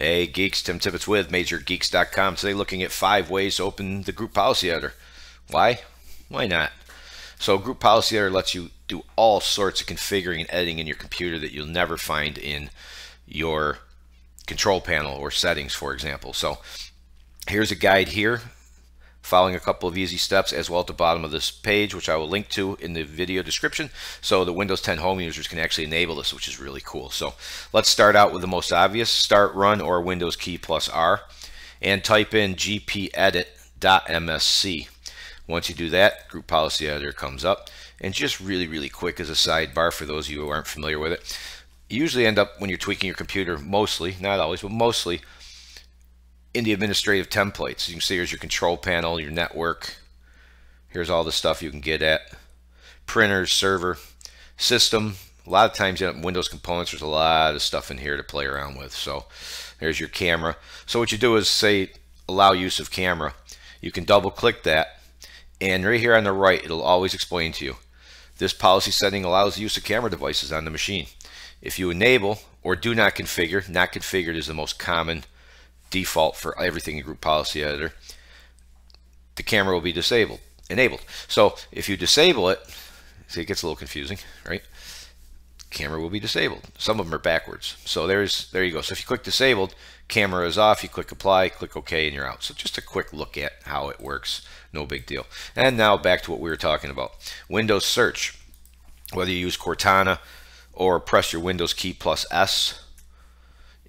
Hey geeks, Tim Tibbetts with MajorGeeks.com. Today looking at five ways to open the group policy editor. Why? Why not? So group policy editor lets you do all sorts of configuring and editing in your computer that you'll never find in your control panel or settings, for example. So here's a guide here following a couple of easy steps as well at the bottom of this page, which I will link to in the video description. So the Windows 10 home users can actually enable this, which is really cool. So let's start out with the most obvious, start run or Windows key plus R and type in gpedit.msc. Once you do that, group policy editor comes up and just really, really quick as a sidebar for those of you who aren't familiar with it, you usually end up when you're tweaking your computer mostly, not always, but mostly in the administrative templates. You can see here's your control panel, your network. Here's all the stuff you can get at. Printers, server, system. A lot of times in Windows components, there's a lot of stuff in here to play around with. So there's your camera. So what you do is say allow use of camera. You can double click that and right here on the right it'll always explain to you. This policy setting allows use of camera devices on the machine. If you enable or do not configure, not configured is the most common default for everything in Group Policy Editor, the camera will be disabled, enabled. So if you disable it, see it gets a little confusing, right? Camera will be disabled. Some of them are backwards. So there's there you go. So if you click disabled, camera is off, you click apply, click OK, and you're out. So just a quick look at how it works. No big deal. And now back to what we were talking about. Windows search. Whether you use Cortana or press your Windows key plus S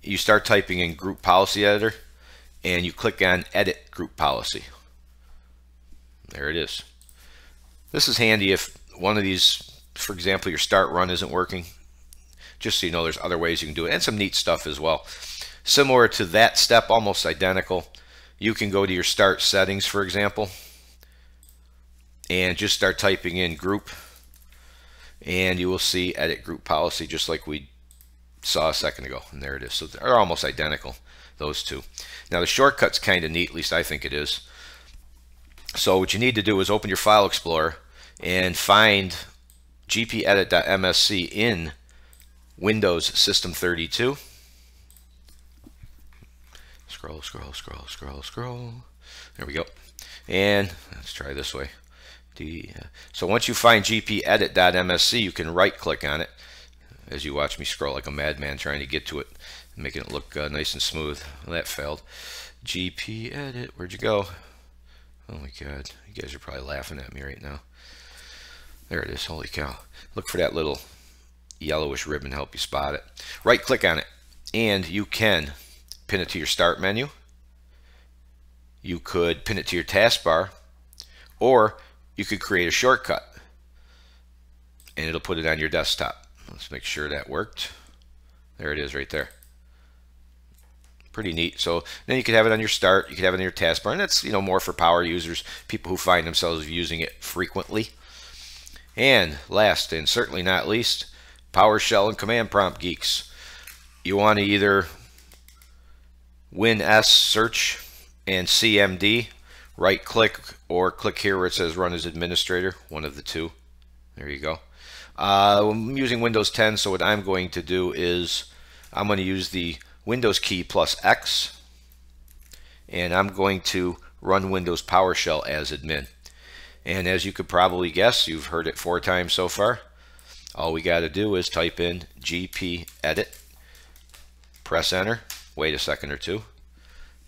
you start typing in group policy editor and you click on edit group policy. There it is. This is handy if one of these, for example, your start run isn't working. Just so you know there's other ways you can do it and some neat stuff as well. Similar to that step, almost identical. You can go to your start settings, for example, and just start typing in group and you will see edit group policy just like we saw a second ago. And there it is. So they're almost identical, those two. Now the shortcut's kind of neat, at least I think it is. So what you need to do is open your File Explorer and find gpedit.msc in Windows System 32. Scroll, scroll, scroll, scroll, scroll. There we go. And let's try this way. Uh, so once you find gpedit.msc, you can right click on it as you watch me scroll like a madman trying to get to it, making it look uh, nice and smooth. Well, that failed. GP edit, where'd you go? Oh my god, you guys are probably laughing at me right now. There it is, holy cow. Look for that little yellowish ribbon to help you spot it. Right click on it and you can pin it to your start menu. You could pin it to your taskbar or you could create a shortcut and it'll put it on your desktop. Let's make sure that worked. There it is right there. Pretty neat. So then you could have it on your start, you could have it on your taskbar, and that's you know more for power users, people who find themselves using it frequently. And last and certainly not least, PowerShell and command prompt geeks. You want to either Win S search and CMD, right click or click here where it says run as administrator, one of the two. There you go. Uh, I'm using Windows 10, so what I'm going to do is I'm going to use the Windows key plus X, and I'm going to run Windows PowerShell as admin. And as you could probably guess, you've heard it four times so far. All we got to do is type in gp edit, press enter, wait a second or two,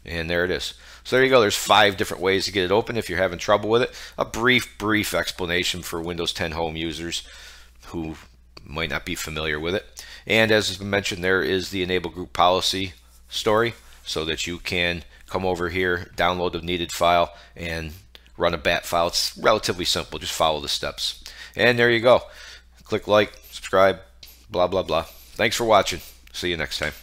and there it is. So there you go. There's five different ways to get it open if you're having trouble with it. A brief, brief explanation for Windows 10 home users who might not be familiar with it. And as mentioned, there is the enable group policy story so that you can come over here, download the needed file, and run a bat file. It's relatively simple. Just follow the steps. And there you go. Click like, subscribe, blah, blah, blah. Thanks for watching. See you next time.